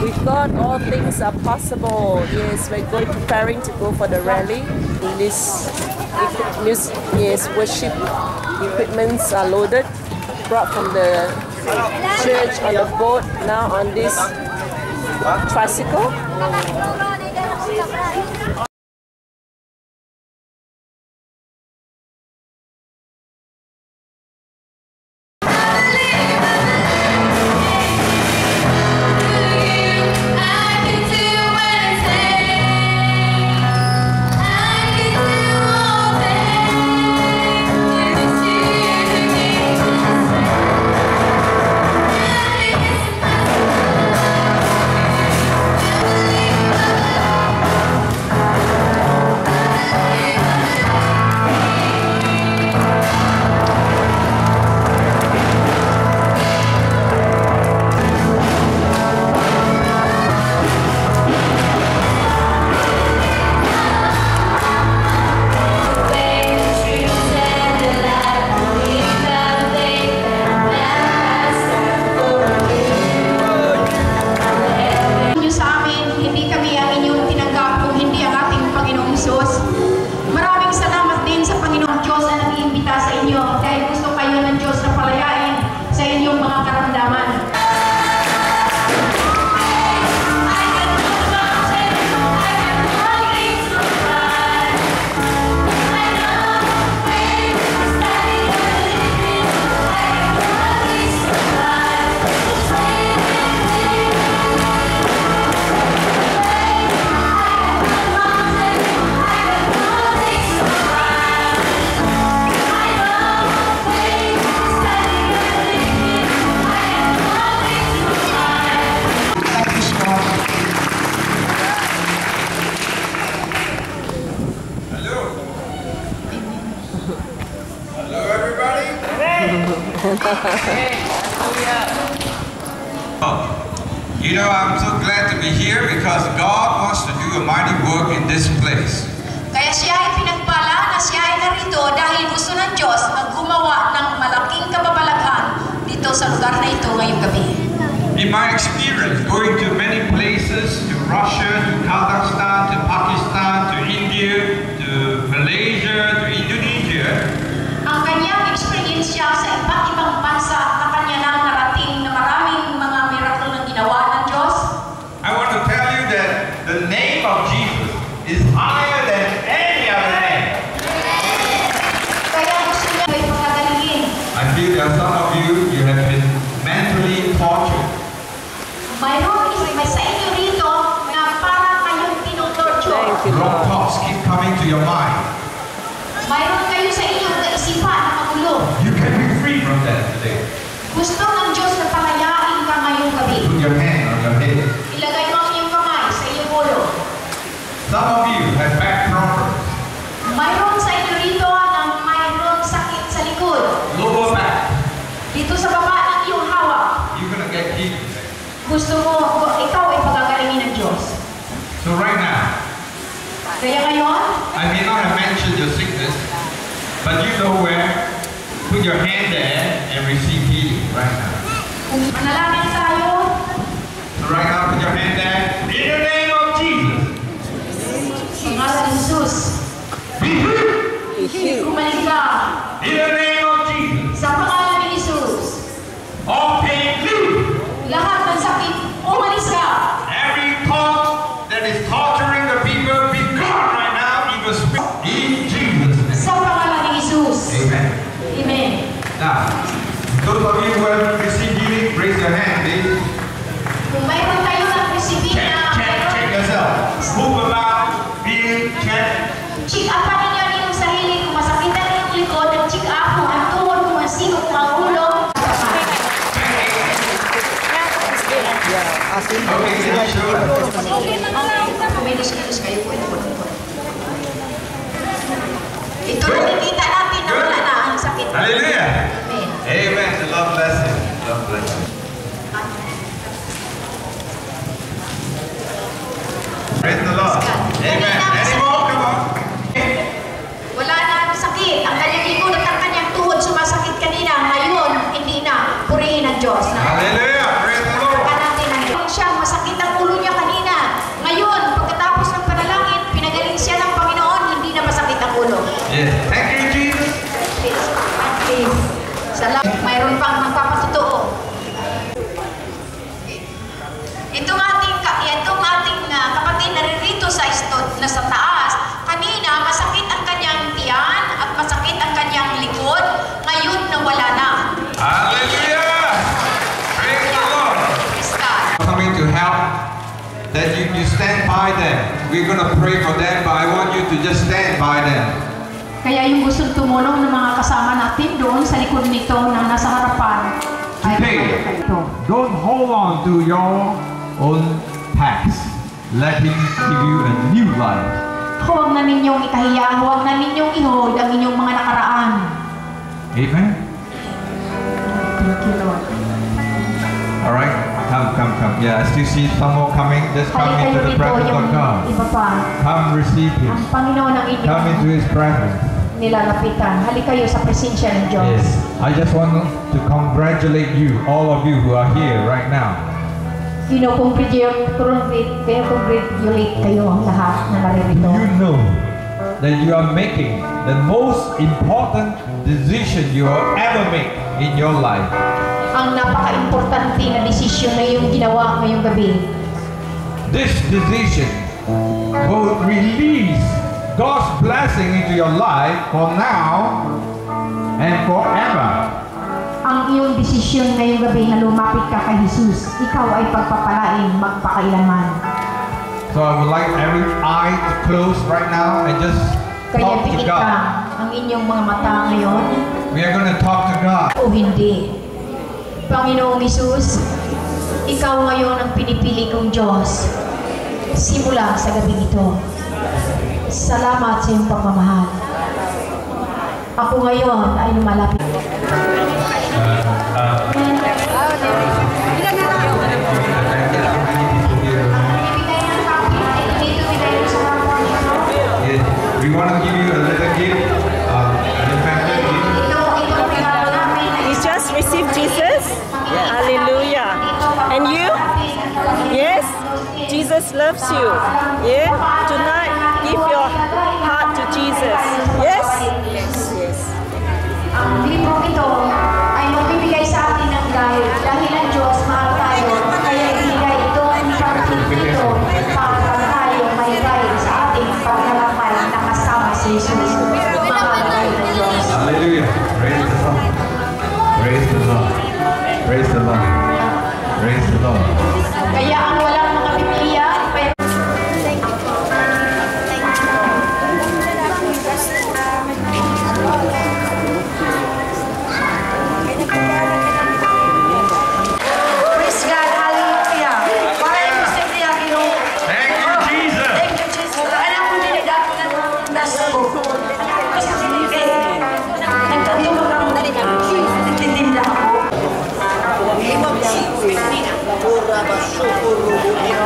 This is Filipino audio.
With God, all things are possible. Yes, we're going preparing to go for the rally. This mus- yes, worship equipments are loaded, brought from the church on the boat. Now on this tricycle. Oh, you know, I'm so glad to be here because God wants to do a mighty work in this place. Kaya siya ay pinagpala na siya ay narito dahil gusto ng Diyos na gumawa ng malaking kababalaghan dito sa lugar na ito ngayong gabi. In my experience, going to many places, to Russia, to Kazakhstan, is higher than any other name. I feel there are some of you, you have been mentally tortured. Wrong thoughts keep coming to your mind. You can be free from that today. Gusto ng Diyos na pangayain ka ngayong gabi. Put your hand Some of you have back problems, Mayroon sa inyo rito na mayroon sakit sa likod. lower back. Dito sa baba ng iyong hawak. You're going to get healed. Gusto mo, ikaw ay pagagalingin ng Diyos. So right now, Kaya ngayon, I may not have mentioned your sickness, but you know where. Put your hand there and receive healing right now. manalangin tayo, So right now, put your hand there. In the name of Jesus. sa ngalan ni Jesus, Be healed. Be healed. gumaling ka. In the name of Jesus. Sa pangalan ni Jesus, All pain leave. lahat Oké, okay, Thank you, Jesus. Practice. Practice. Salamat. Mayroon pang magpapatotoo. Itong ating, itong ating uh, kapatid na rito sa, na sa taas, kanina masakit ang kanyang tiyan at masakit ang kanyang likod, ngayon nawala na. Hallelujah! Praise the Lord! Coming to help that you, you stand by them. We're going to pray for them, but I want you to just stand by them. Kaya yung gustong tumulong ng mga kasama natin doon sa likod nito na nasa harapan ay Today, don't hold on to your own past. Let Him give you a new life. Huwag na ninyong ikahiya, huwag na ninyong ihold ang inyong mga nakaraan. Amen? Thank you, Lord. All right, come, come, come. Yeah, I still see some more coming. Just come Halika into the presence of God. Come receive Him. Come into His presence. Nilalapitan. Halika kayo sa presensya ng Diyos. Yes. I just want to congratulate you, all of you who are here right now. Kinocongratulate kayo ang lahat na naririto. You know that you are making the most important decision you will ever make in your life. Ang napaka-importante na desisyon na yung ginawa ngayong gabi. This decision will release God's blessing into your life for now and forever. Ang iyong desisyon ngayong gabi na lumapit ka kay Jesus, ikaw ay pagpapalain magpakailanman. So I would like every eye to close right now and just Kaya talk to pikit ka God. ang inyong mga mata ngayon We are going to talk to God. o hindi. Panginoong Jesus, ikaw ngayon ang pinipili kong Diyos simula sa gabi ito. Salamat sa iyong pagmamahal. Ako ngayon ay lumalapit. We want to give you a little gift, uh. You just received Jesus? Hallelujah. And you? Yes? Jesus loves you. Yeah? Praise the Lord. Kaya ang الشكر لله